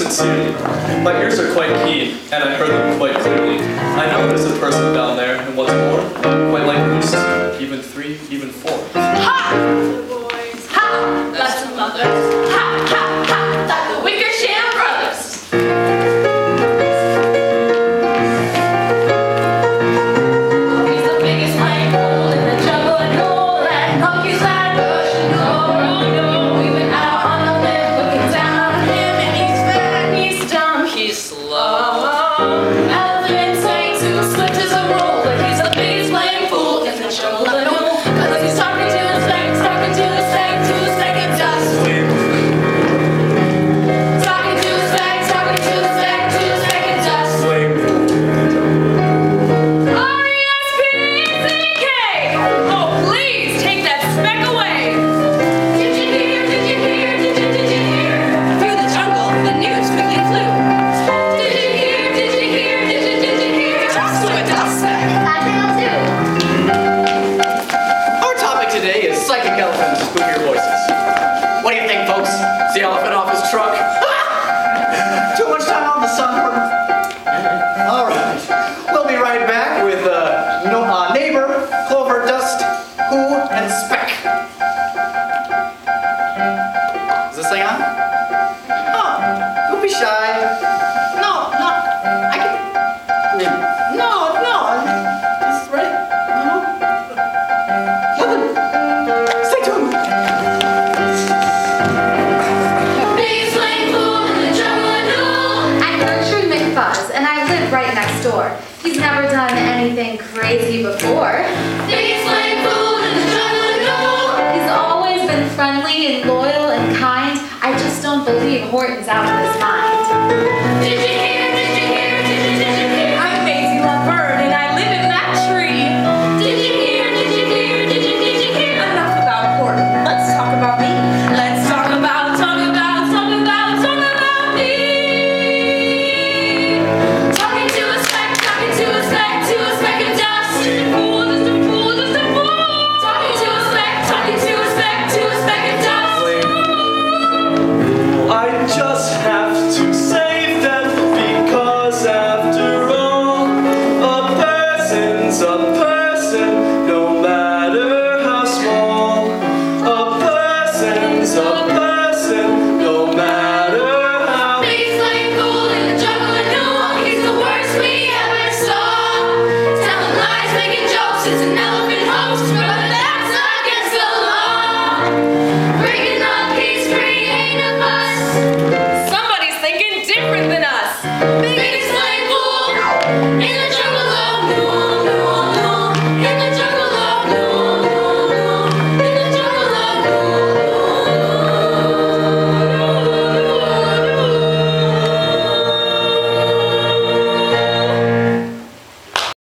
sincerely. My ears are quite keen, and I heard them quite clearly. I know there's a person down there, and what's more, quite like most, even three, even four. Ha! Boys. Ha! That's mothers. Alex. See y'all if at. right next door. He's never done anything crazy before. Things like food and. He's always been friendly and loyal and kind. I just don't believe Horton's out of his mind. acontecem